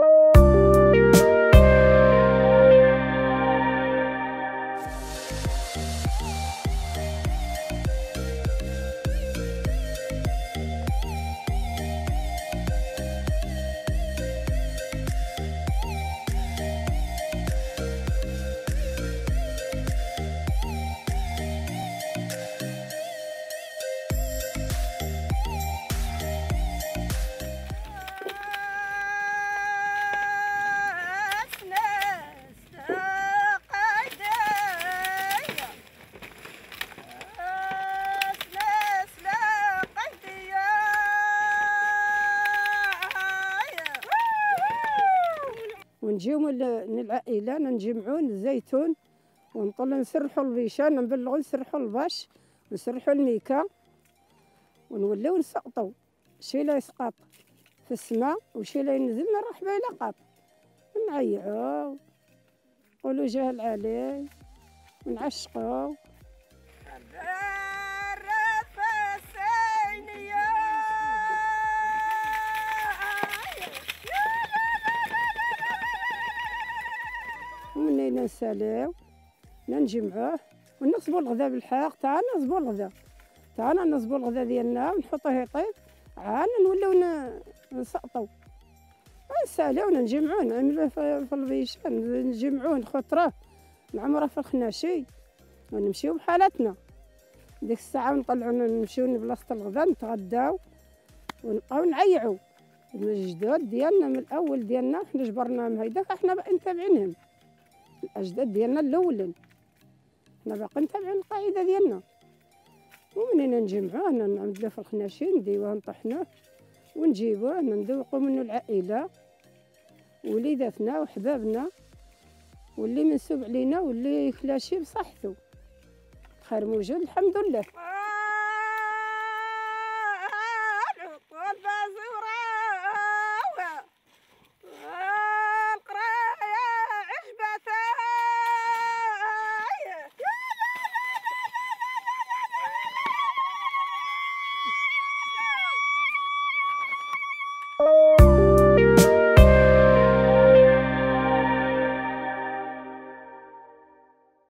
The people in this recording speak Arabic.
you ونجيو من العائله نجمعون الزيتون ونطل نسرحوا البيشان نبلغوا نسرحوا الباش نسرحوا الميكا ونوليو نسقطوا شي لا يسقط في السماء وشي لا ينزل نروح به لقط نعيعوا نقولوا جاه العلي ونعشقوا ومنين نساليو نجمعوه ونصبوا الغذاء بالحاق. تعال نصبوا الغذاء. تعال نصبوا الغذاء ديالنا. ونحطوه يطيب. عاد نوليو نسقطوا نساليو نجمعوه نعملوه في البيشان. نجمعوه نخطروه نعمروه في الخناشي ونمشيو بحالتنا. ديك الساعة نطلعو نمشيو لبلاصة الغذاء. نتغداو. ونبقاو نعيعو. الجدود ديالنا من الأول ديالنا. حنا جبرناهم هيدا. فاحنا باقيين تابعينهم الأجداد ديالنا الأولين. حنا باقيين متابعين القاعدة ديالنا. ومنين نجمعوه نعملوه في الخناشي نديوه نطحنوه ونجيبوه نذوقو منه العائلة وليداتنا وحبابنا واللي منسوب علينا واللي كلاشي بصحته خير موجود الحمد لله.